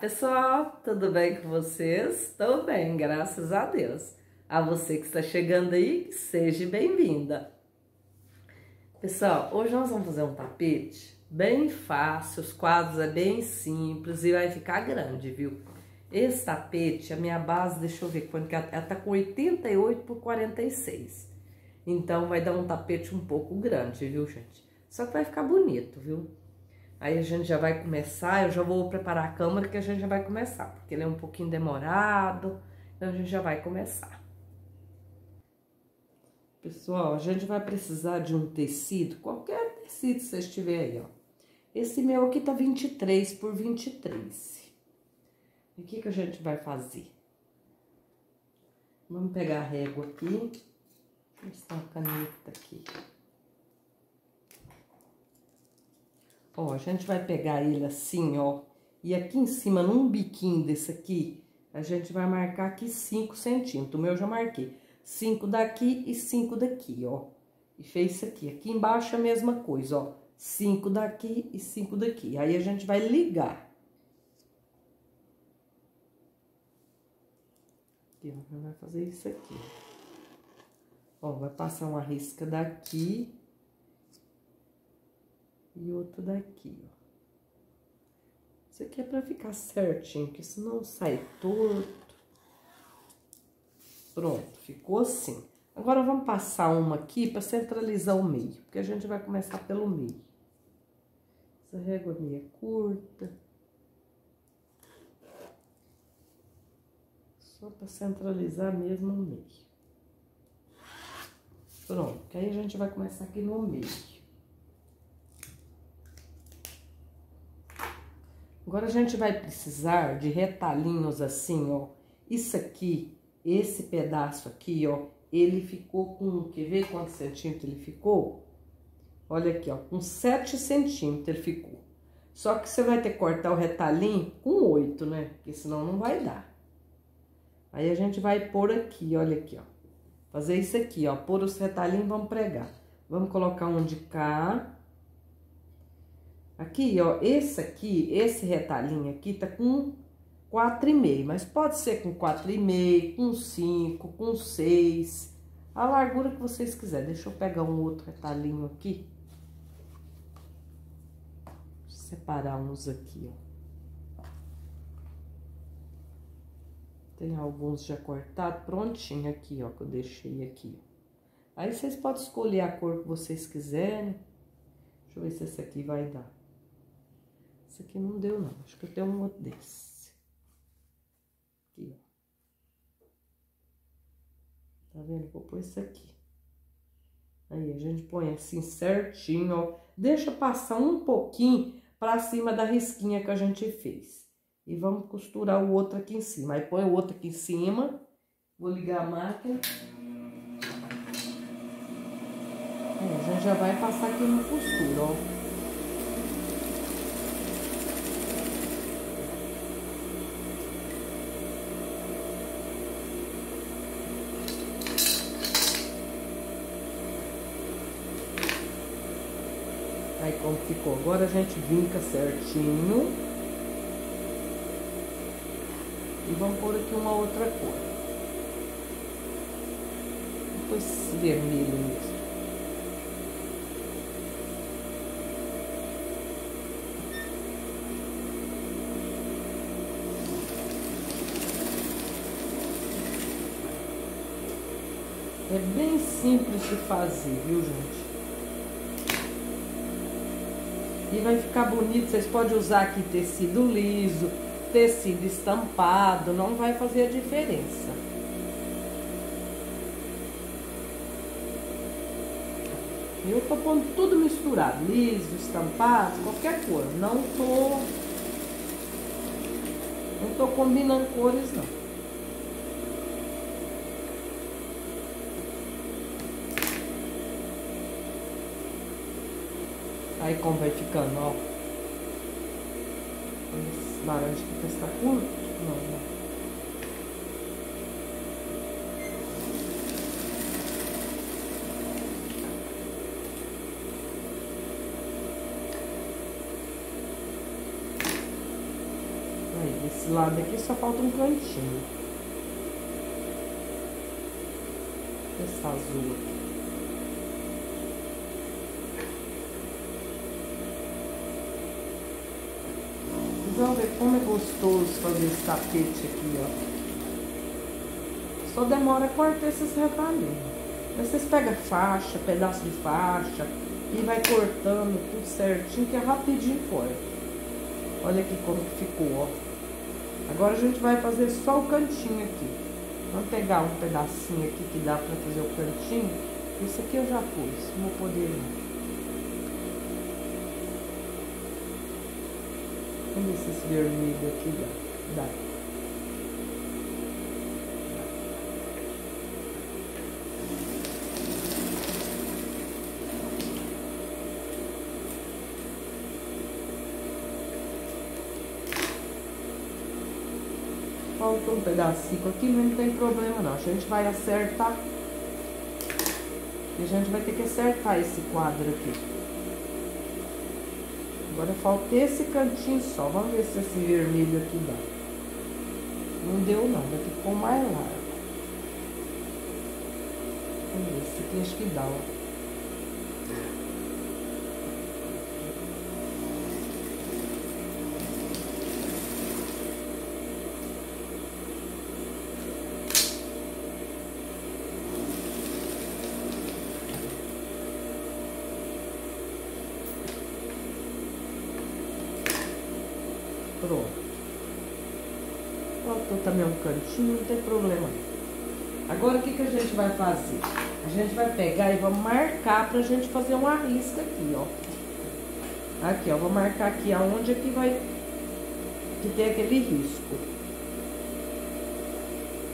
pessoal, tudo bem com vocês? Estou bem, graças a Deus. A você que está chegando aí, seja bem-vinda. Pessoal, hoje nós vamos fazer um tapete bem fácil, os quadros é bem simples e vai ficar grande, viu? Esse tapete, a minha base, deixa eu ver quanto que ela, ela tá com 88 por 46. Então vai dar um tapete um pouco grande, viu, gente? Só que vai ficar bonito, viu? Aí a gente já vai começar, eu já vou preparar a câmera que a gente já vai começar, porque ele é um pouquinho demorado, então a gente já vai começar. Pessoal, a gente vai precisar de um tecido, qualquer tecido que você estiver aí, ó. Esse meu aqui tá 23 por 23. E o que que a gente vai fazer? Vamos pegar a régua aqui. Deixa eu a caneta aqui. Ó, a gente vai pegar ele assim, ó. E aqui em cima, num biquinho desse aqui, a gente vai marcar aqui 5 centímetros. O meu eu já marquei. 5 daqui e 5 daqui, ó. E fez isso aqui. Aqui embaixo a mesma coisa, ó. 5 daqui e 5 daqui. Aí a gente vai ligar. Aqui, ó. Vai fazer isso aqui. Ó, vai passar uma risca daqui e outro daqui, ó. Isso aqui é pra ficar certinho, porque senão sai torto. Pronto, ficou assim. Agora, vamos passar uma aqui pra centralizar o meio, porque a gente vai começar pelo meio. Essa régua é meia curta. Só pra centralizar mesmo o meio. Pronto, que aí a gente vai começar aqui no meio. Agora, a gente vai precisar de retalhinhos assim, ó. Isso aqui, esse pedaço aqui, ó, ele ficou com, quer ver quantos centímetros ele ficou? Olha aqui, ó, com 7 centímetros ele ficou. Só que você vai ter que cortar o retalhinho com 8, né? Porque senão não vai dar. Aí a gente vai pôr aqui, olha aqui, ó. Fazer isso aqui, ó, pôr os retalhinhos vamos pregar. Vamos colocar um de cá Aqui, ó, esse aqui, esse retalhinho aqui tá com 4,5, mas pode ser com 4,5, com 5, com 6, a largura que vocês quiserem. Deixa eu pegar um outro retalhinho aqui. Separar uns aqui, ó. Tem alguns já cortados, prontinho aqui, ó, que eu deixei aqui. Aí vocês podem escolher a cor que vocês quiserem. Deixa eu ver se esse aqui vai dar. Esse aqui não deu, não. Acho que eu tenho um outro desse. Aqui, ó. Tá vendo? Vou pôr esse aqui. Aí, a gente põe assim certinho, ó. Deixa passar um pouquinho pra cima da risquinha que a gente fez. E vamos costurar o outro aqui em cima. Aí põe o outro aqui em cima. Vou ligar a máquina. É, a gente já vai passar aqui na costura, ó. Aí como ficou. Agora a gente vinca certinho. E vamos pôr aqui uma outra cor. Depois vermelho mesmo. É bem simples de fazer, viu, gente? E vai ficar bonito, vocês podem usar aqui tecido liso, tecido estampado, não vai fazer a diferença. Eu tô pondo tudo misturado, liso, estampado, qualquer cor. Não tô... Não tô combinando cores, não. Aí como vai ficando, ó. Esse laranja aqui está curto. Não, não. Aí, Esse lado aqui só falta um cantinho. Essa azul aqui. Vamos ver como é gostoso fazer esse tapete aqui, ó. Só demora cortar esses retalhinhos. Vocês pegam faixa, pedaço de faixa e vai cortando tudo certinho, que é rapidinho corta. Olha aqui como que ficou, ó. Agora a gente vai fazer só o cantinho aqui. Vamos pegar um pedacinho aqui que dá pra fazer o cantinho. Esse aqui eu já pus, não vou poder Vamos ver se esse vermelho aqui dá. Dá. Faltou um pedacinho aqui, mas não tem problema não. A gente vai acertar. E a gente vai ter que acertar esse quadro aqui. Agora falta esse cantinho só. Vamos ver se esse vermelho aqui dá. Não deu daqui ficou mais largo. Vamos ver, esse aqui acho que dá, ó. Pronto. Faltou também um cantinho, não tem problema. Agora o que, que a gente vai fazer? A gente vai pegar e vamos marcar pra gente fazer uma risca aqui, ó. Aqui, ó, vou marcar aqui aonde é que vai... Que tem aquele risco.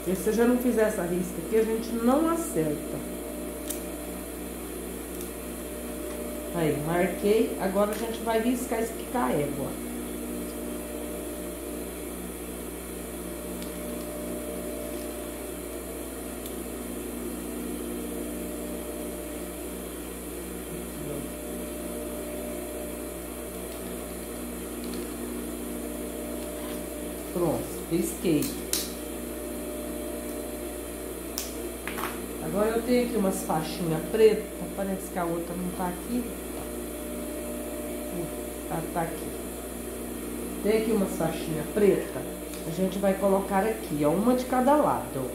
Se você já não fizer essa risca aqui, a gente não acerta. Aí, marquei. Agora a gente vai riscar isso com a égua. Pronto, risquei. Agora eu tenho aqui umas faixinhas pretas, parece que a outra não tá aqui. Tá, tá aqui. Tem aqui umas faixinhas pretas, a gente vai colocar aqui, ó, uma de cada lado.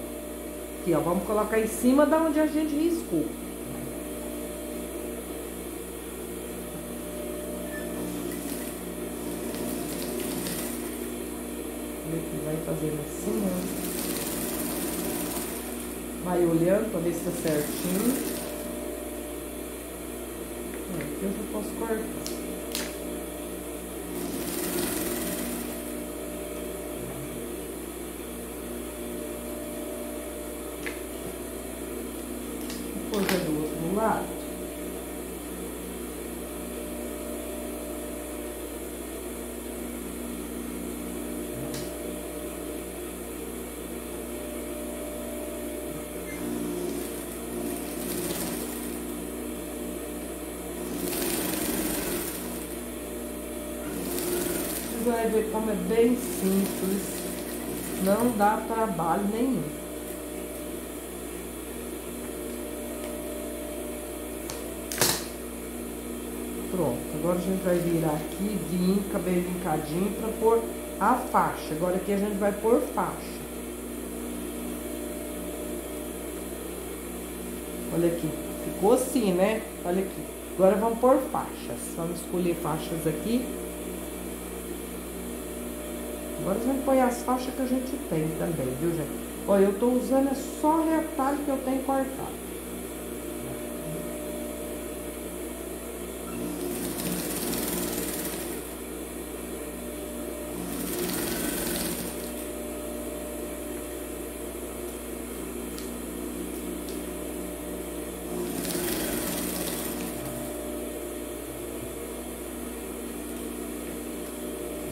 Aqui, ó, vamos colocar em cima da onde a gente riscou. Vai fazendo assim, ó. Vai olhando para ver se tá certinho. Aqui eu já posso cortar. Depois é do outro lado. vai ver como é bem simples, não dá trabalho nenhum. Pronto, agora a gente vai virar aqui, vinca bem vincadinho para pôr a faixa. Agora aqui a gente vai pôr faixa. Olha aqui, ficou assim, né? Olha aqui. Agora vamos pôr faixas. Vamos escolher faixas aqui. Agora a gente põe as faixas que a gente tem também, viu, gente? Olha, eu tô usando é só retalho que eu tenho cortado.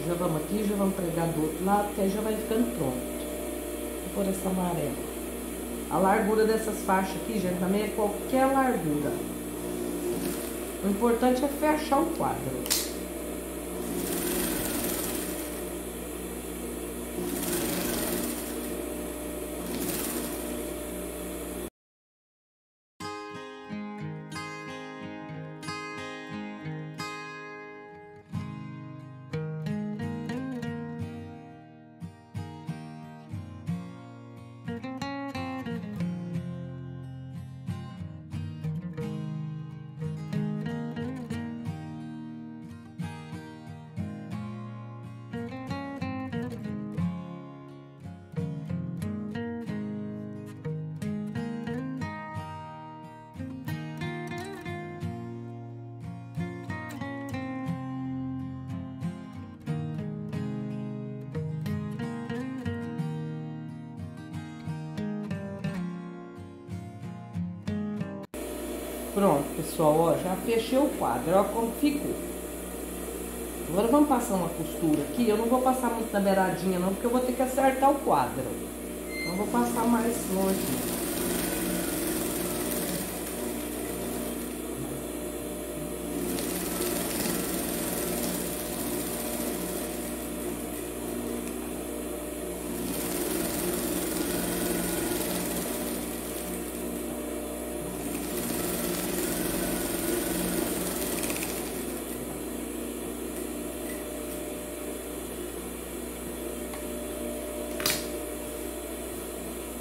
Já vamos aqui, já vamos pregar do outro lado, que aí já vai ficando pronto. Vou pôr essa amarela. A largura dessas faixas aqui, gente, também é qualquer largura. O importante é fechar o quadro. Pronto, pessoal, ó, já fechei o quadro, ó como ficou. Agora vamos passar uma costura aqui. Eu não vou passar muito na beiradinha não, porque eu vou ter que acertar o quadro. Não vou passar mais longe.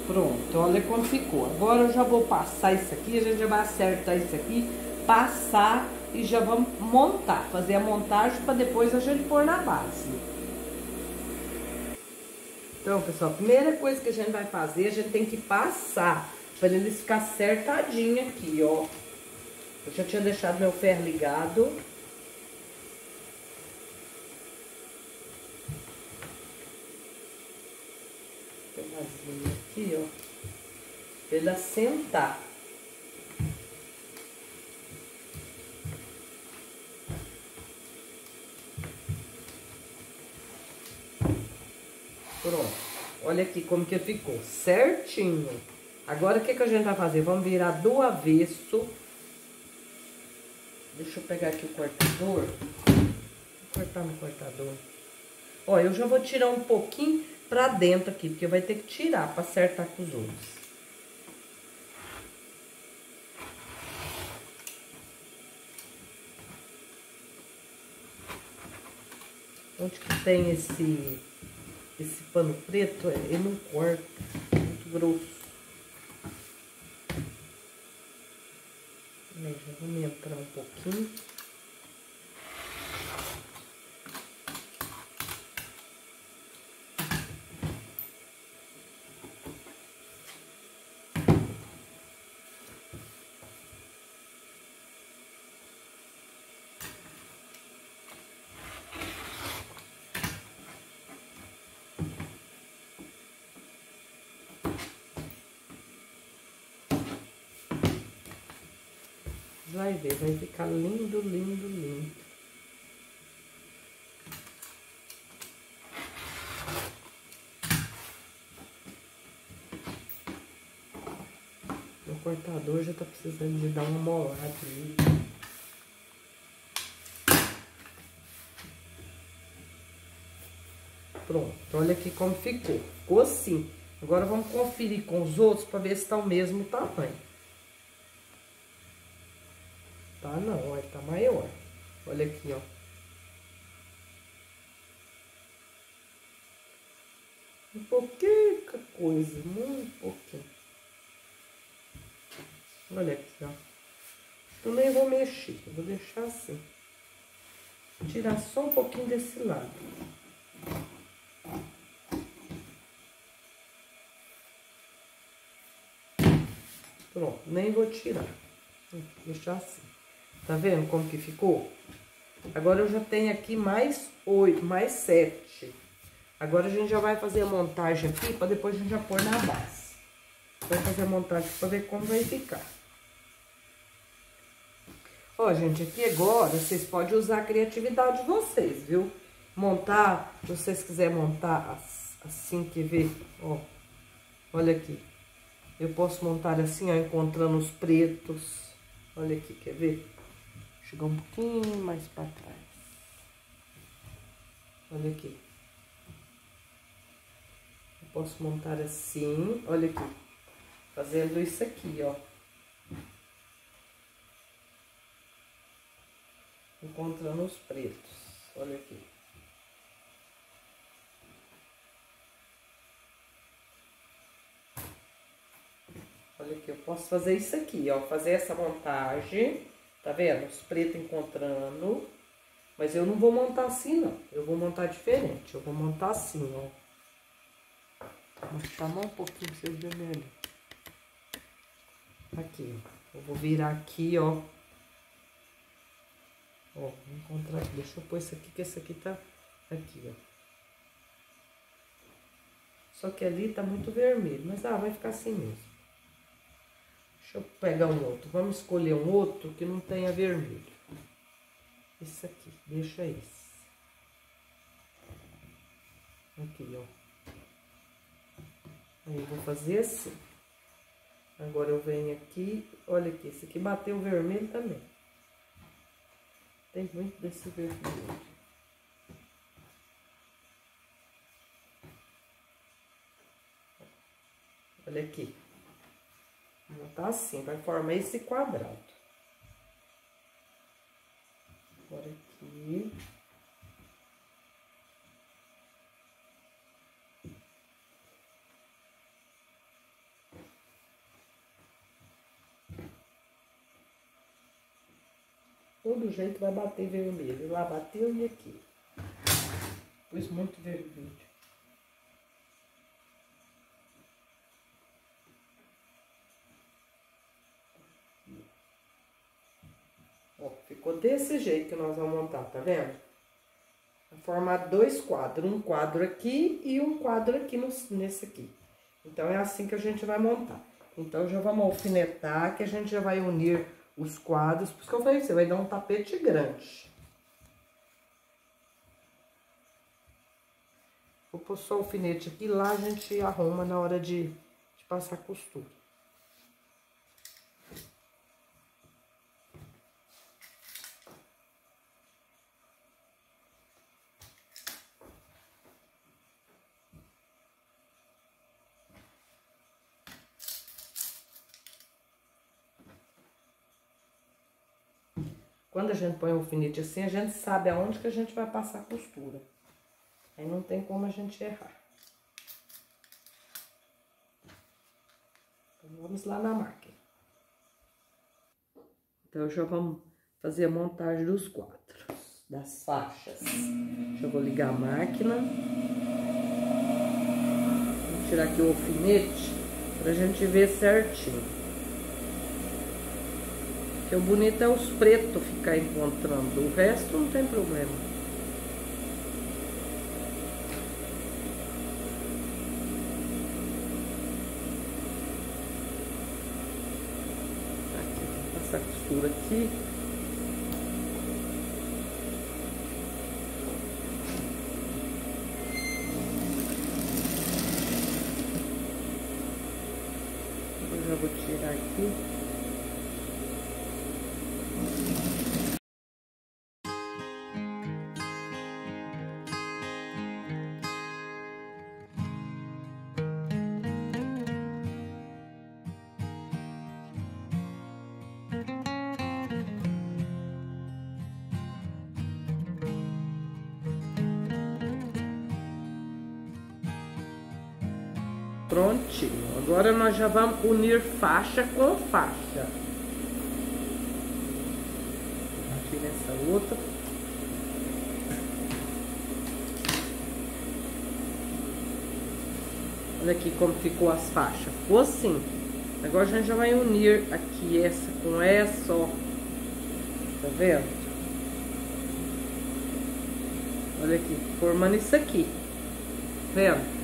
Pronto, olha como ficou. Agora eu já vou passar isso aqui, a gente já vai acertar isso aqui, passar e já vamos montar, fazer a montagem para depois a gente pôr na base. Então, pessoal, a primeira coisa que a gente vai fazer, a gente tem que passar para ele ficar acertadinho aqui, ó. Eu já tinha deixado meu ferro ligado. aqui, ó. Pra ele assentar. Pronto. Olha aqui como que ficou. Certinho. Agora, o que, que a gente vai fazer? Vamos virar do avesso. Deixa eu pegar aqui o cortador. Vou cortar no cortador. Ó, eu já vou tirar um pouquinho pra dentro aqui, porque vai ter que tirar pra acertar com os outros. Onde que tem esse, esse pano preto, ele não corta, é muito grosso. Já vamos entrar um pouquinho. Vai ver, vai ficar lindo, lindo, lindo. O cortador já tá precisando de dar uma molada aí. Pronto, olha aqui como ficou. Ficou assim. Agora vamos conferir com os outros para ver se tá o mesmo tamanho. Tá não, ó, tá maior. Olha aqui, ó. Um pouquinho coisa, muito pouquinho. Olha aqui, ó. Eu nem vou mexer, eu vou deixar assim. Tirar só um pouquinho desse lado. Pronto, nem vou tirar. Vou deixar assim. Tá vendo como que ficou? Agora eu já tenho aqui mais oito, mais sete. Agora a gente já vai fazer a montagem aqui, para depois a gente já pôr na base. Vai fazer a montagem para ver como vai ficar. Ó, gente, aqui agora vocês podem usar a criatividade de vocês, viu? Montar, se vocês quiserem montar assim, que vê, ó. Olha aqui. Eu posso montar assim, ó, encontrando os pretos. Olha aqui, quer ver? Chegar um pouquinho mais para trás. Olha aqui. Eu posso montar assim, olha aqui. Fazendo isso aqui, ó. Encontrando os pretos. Olha aqui. Olha aqui, eu posso fazer isso aqui, ó. Fazer essa montagem Tá vendo? Os pretos encontrando. Mas eu não vou montar assim, não. Eu vou montar diferente. Eu vou montar assim, ó. Vou chamar um pouquinho pra vocês verem melhor. Aqui, ó. Eu vou virar aqui, ó. Ó, vou encontrar aqui. Deixa eu pôr esse aqui, que esse aqui tá aqui, ó. Só que ali tá muito vermelho. Mas, ah, vai ficar assim mesmo. Deixa eu pegar um outro. Vamos escolher um outro que não tenha vermelho. Esse aqui, deixa esse. Aqui, ó. Aí eu vou fazer assim. Agora eu venho aqui, olha aqui, esse aqui bateu vermelho também. Tem muito desse vermelho. Olha aqui. Tá assim, vai formar esse quadrado. Agora aqui. Todo jeito vai bater vermelho. Lá bateu e aqui. Pus muito vermelho. Ó, ficou desse jeito que nós vamos montar, tá vendo? Vai formar dois quadros, um quadro aqui e um quadro aqui no, nesse aqui. Então, é assim que a gente vai montar. Então, já vamos alfinetar, que a gente já vai unir os quadros. Por isso que eu falei, você vai dar um tapete grande. Vou pôr só o alfinete aqui, lá a gente arruma na hora de, de passar costura. Quando a gente põe o alfinete assim, a gente sabe aonde que a gente vai passar a costura. Aí não tem como a gente errar. Então, vamos lá na máquina. Então, já vamos fazer a montagem dos quadros, das faixas. Já vou ligar a máquina. Vou tirar aqui o alfinete pra gente ver certinho. Porque o bonito é os pretos ficar encontrando. O resto não tem problema. Aqui, vou passar a costura aqui. Prontinho. Agora nós já vamos unir faixa com faixa. Tira essa outra. Olha aqui como ficou as faixas. Ficou assim. Agora a gente já vai unir aqui essa com essa, ó. Tá vendo? Olha aqui, formando isso aqui. Tá vendo?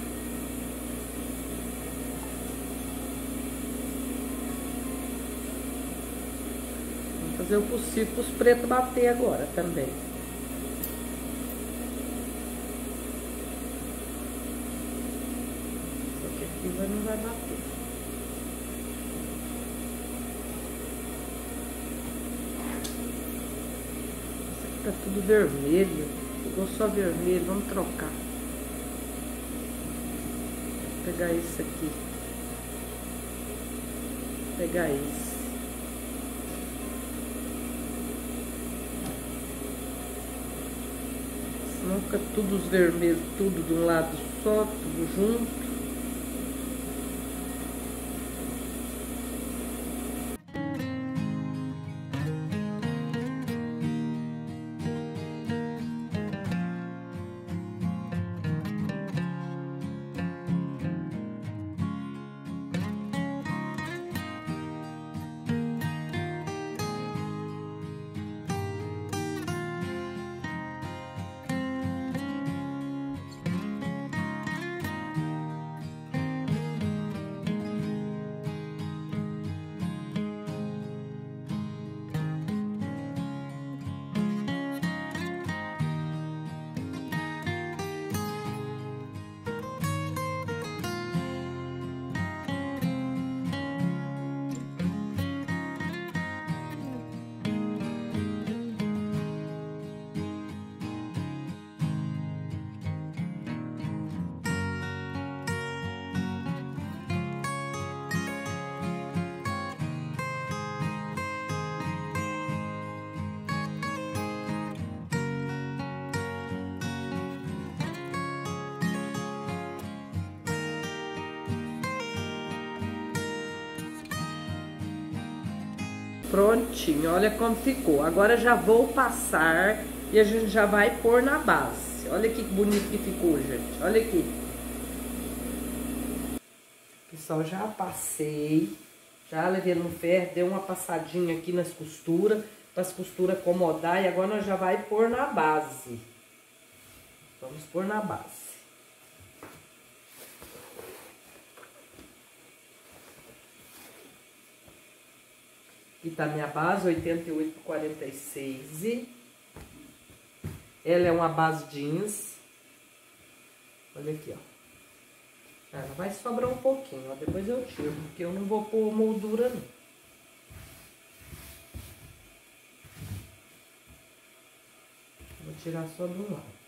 Fazer o possível para os pretos bater agora também. Só que aqui não vai bater. Esse aqui tá tudo vermelho. Ficou só vermelho, vamos trocar. Vou pegar esse aqui. Vou pegar esse. Não fica tudo os vermelhos, tudo de um lado só, tudo junto. Prontinho, olha como ficou. Agora já vou passar e a gente já vai pôr na base. Olha que bonito que ficou, gente. Olha aqui. Pessoal, já passei. Já levei no ferro, dei uma passadinha aqui nas costuras, para as costuras acomodar. E agora nós já vai pôr na base. Vamos pôr na base. Aqui tá minha base, 88 por 46. Ela é uma base jeans. Olha aqui, ó. Ela vai sobrar um pouquinho, ó. Depois eu tiro, porque eu não vou pôr moldura, não. Vou tirar só do lado.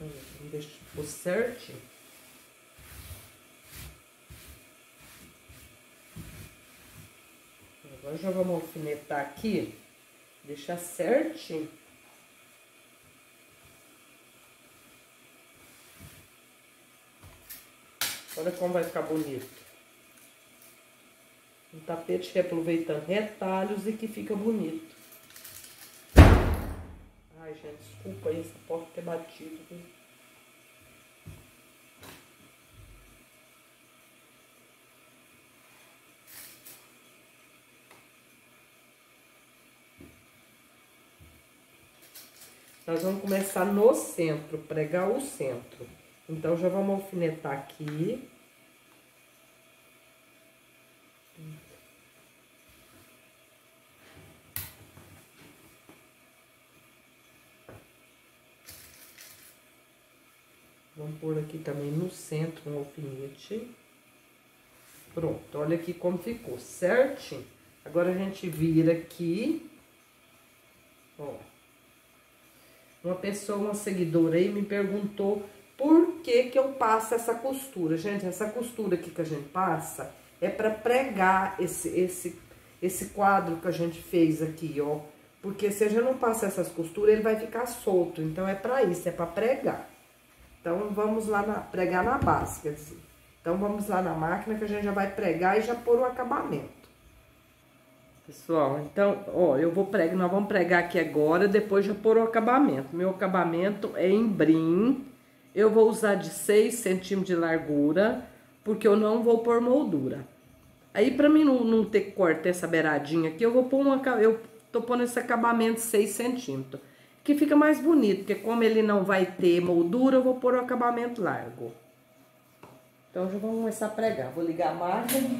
Deixar o certinho. Agora já vamos alfinetar aqui, deixar certinho. Olha como vai ficar bonito. Um tapete reaproveitando retalhos e que fica bonito. Ai, gente, desculpa aí essa porta ter batido. Viu? Nós vamos começar no centro, pregar o centro. Então, já vamos alfinetar aqui. Vamos pôr aqui também no centro um alfinete. Pronto, olha aqui como ficou, certinho. Agora, a gente vira aqui, ó. Uma pessoa, uma seguidora aí me perguntou por que que eu passo essa costura. Gente, essa costura aqui que a gente passa é para pregar esse, esse, esse quadro que a gente fez aqui, ó. Porque se a gente não passa essas costuras, ele vai ficar solto. Então, é para isso, é para pregar. Então, vamos lá na, pregar na base, quer dizer. Então, vamos lá na máquina que a gente já vai pregar e já pôr o acabamento. Pessoal, então, ó, eu vou pregar, nós vamos pregar aqui agora, depois já pôr o acabamento. Meu acabamento é em brim, eu vou usar de 6 centímetros de largura, porque eu não vou pôr moldura. Aí, pra mim não, não ter que cortar essa beiradinha aqui, eu vou pôr uma, eu tô pondo esse acabamento 6 centímetros. Que fica mais bonito, porque como ele não vai ter moldura, eu vou pôr o acabamento largo. Então, já vamos começar a pregar. Vou ligar a máquina.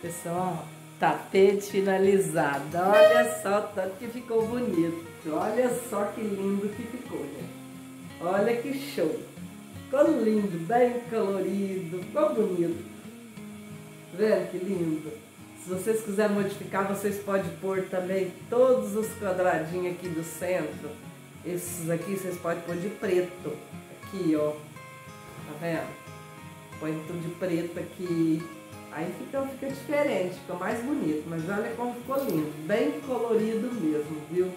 Pessoal, tapete finalizado. Olha só tanto que ficou bonito. Olha só que lindo que ficou, gente. Olha que show. Ficou lindo, bem colorido, ficou bonito. Vendo que lindo? Se vocês quiserem modificar, vocês podem pôr também todos os quadradinhos aqui do centro. Esses aqui vocês podem pôr de preto. Aqui, ó. Tá vendo? Põe tudo de preto aqui. Aí fica, fica diferente, fica mais bonito. Mas olha como ficou lindo. Bem colorido mesmo, viu?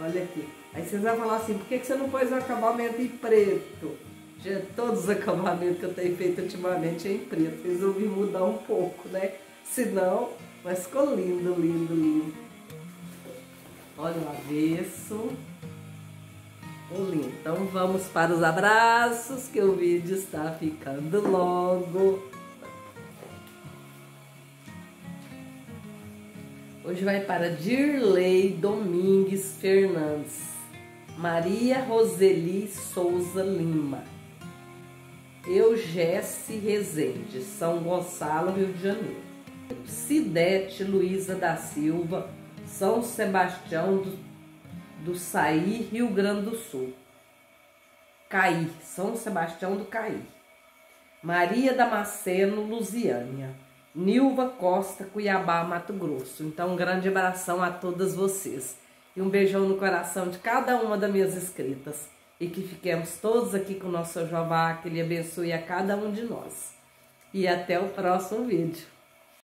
Olha aqui. Aí vocês vão falar assim, por que, você não pôs o acabamento em preto? Já, todos os acabamentos que eu tenho feito ultimamente é em preto. Resolvi mudar um pouco, né? Senão, mas ficou lindo, lindo, lindo. Olha o avesso. Lindo. Então vamos para os abraços, que o vídeo está ficando logo. Hoje vai para Dirley Domingues Fernandes. Maria Roseli Souza Lima, Eugesse Rezende, São Gonçalo, Rio de Janeiro, Cidete Luiza da Silva, São Sebastião do, do Saí, Rio Grande do Sul, Caí, São Sebastião do Caí, Maria Damasceno, Lusiânia, Nilva Costa, Cuiabá, Mato Grosso. Então, um grande abração a todas vocês e um beijão no coração de cada uma das minhas inscritas. E que fiquemos todos aqui com o nosso Jeová, que Ele abençoe a cada um de nós. E até o próximo vídeo.